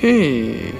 Hmm.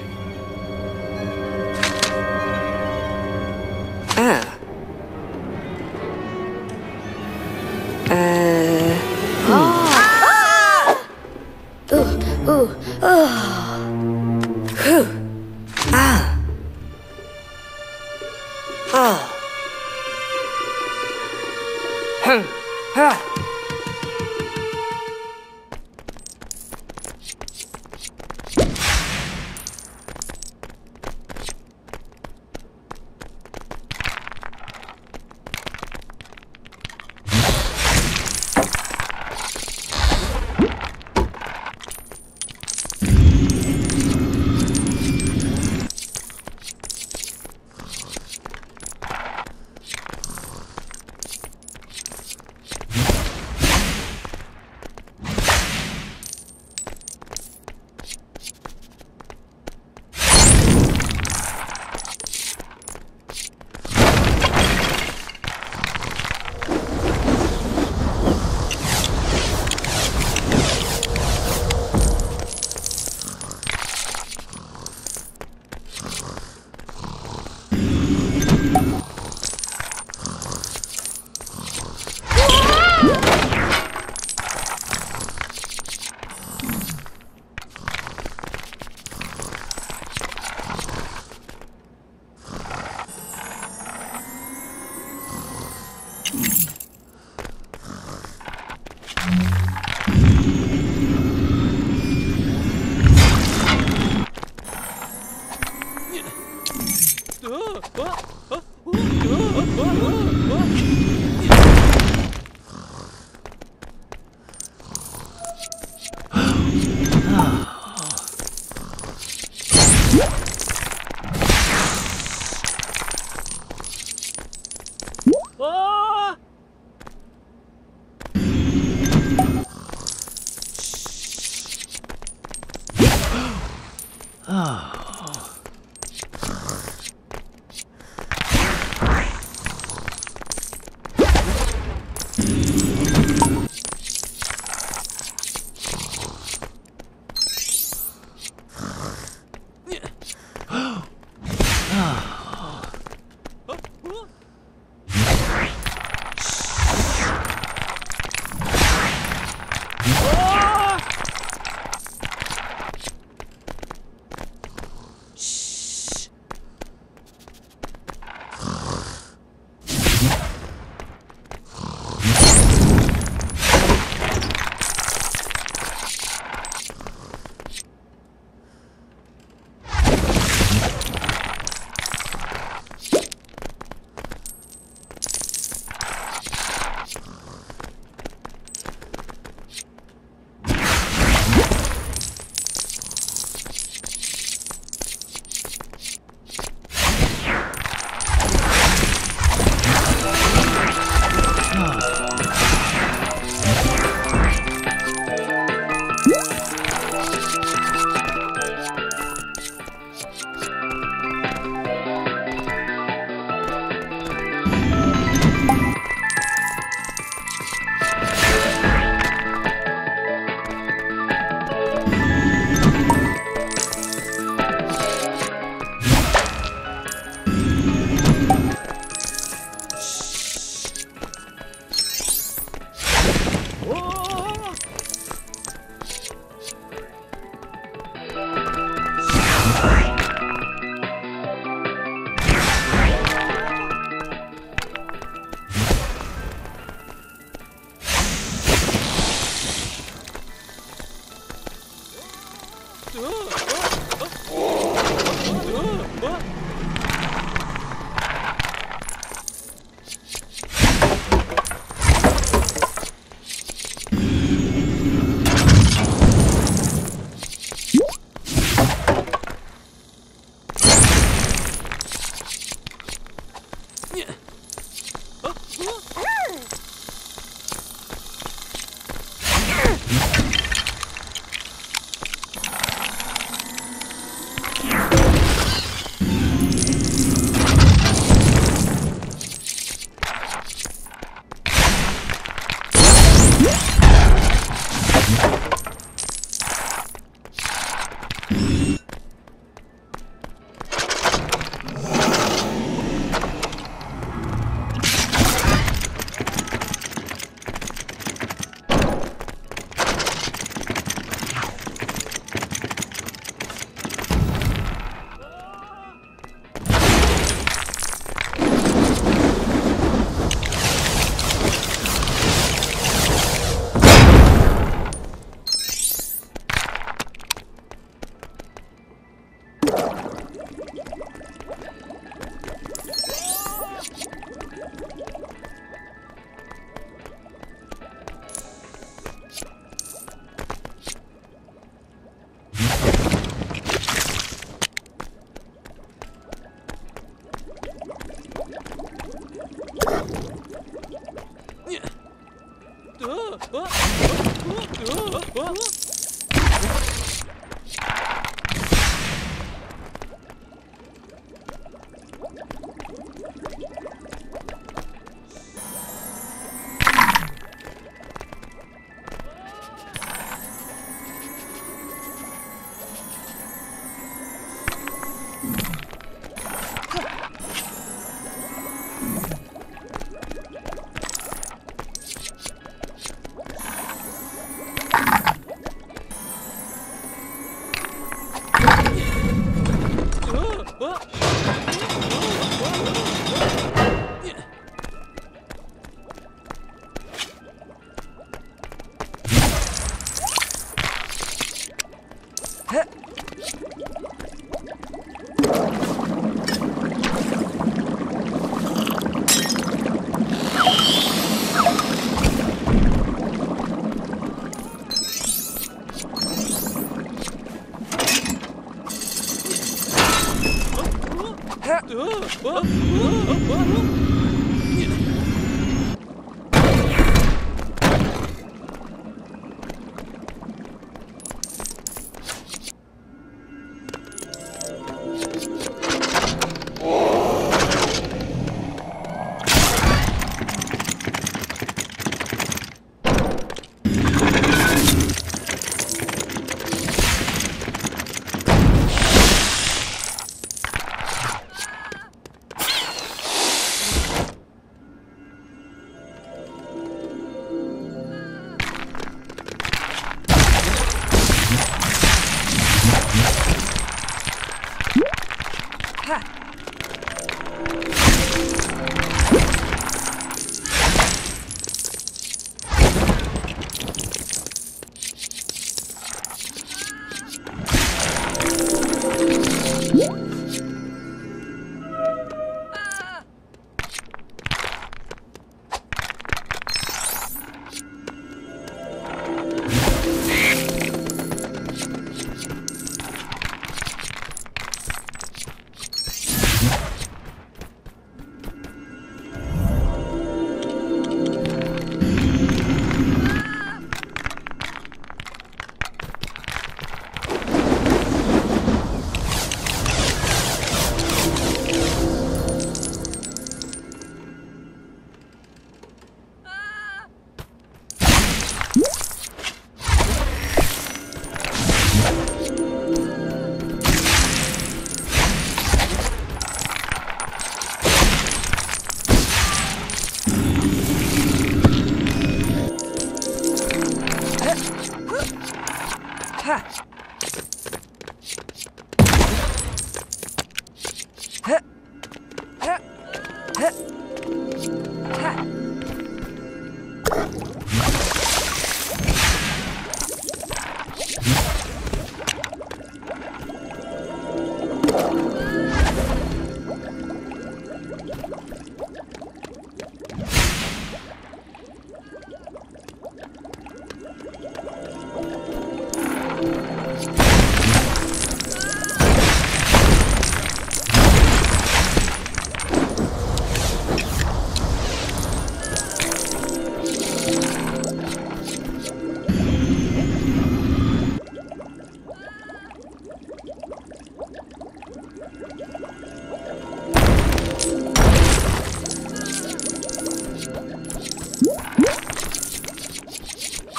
呃呃呃呃呃呃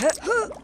Huh?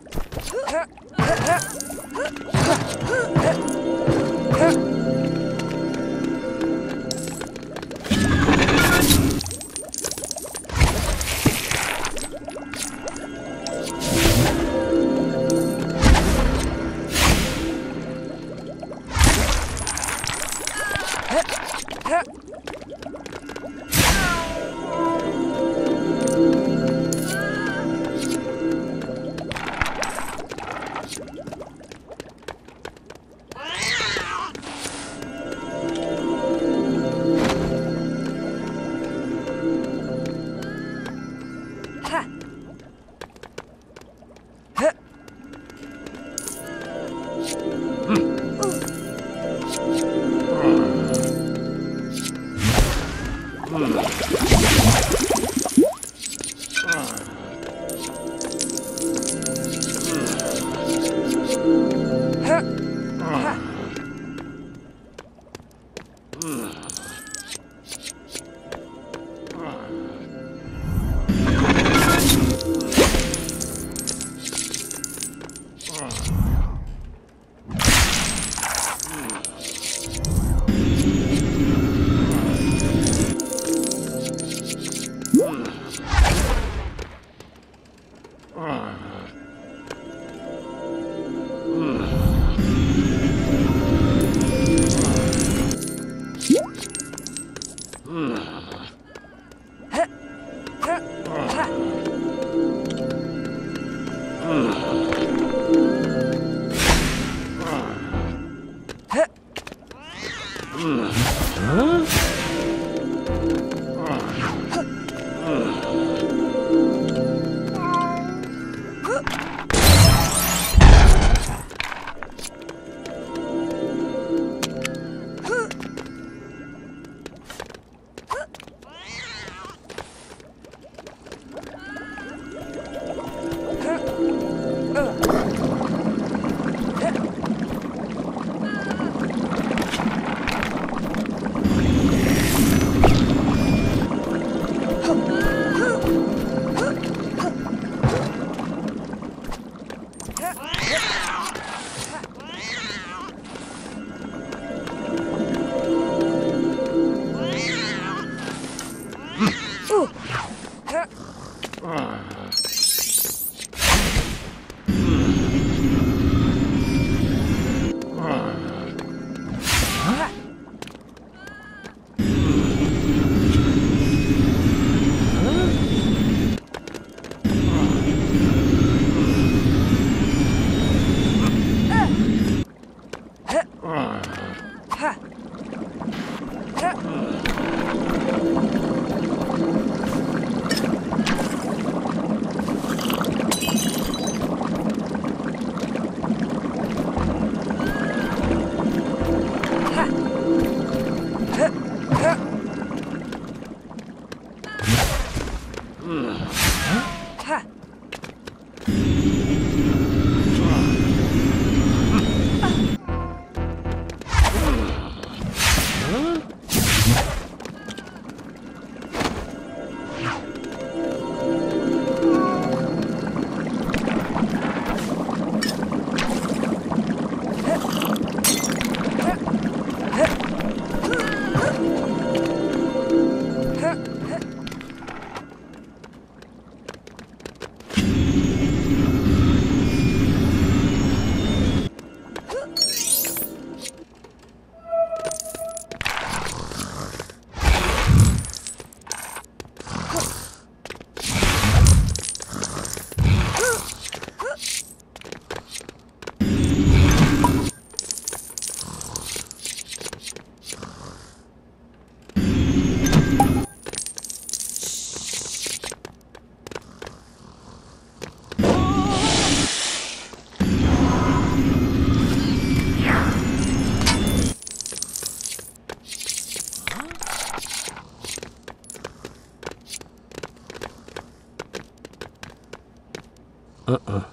Ah.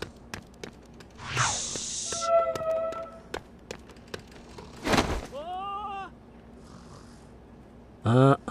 Hey.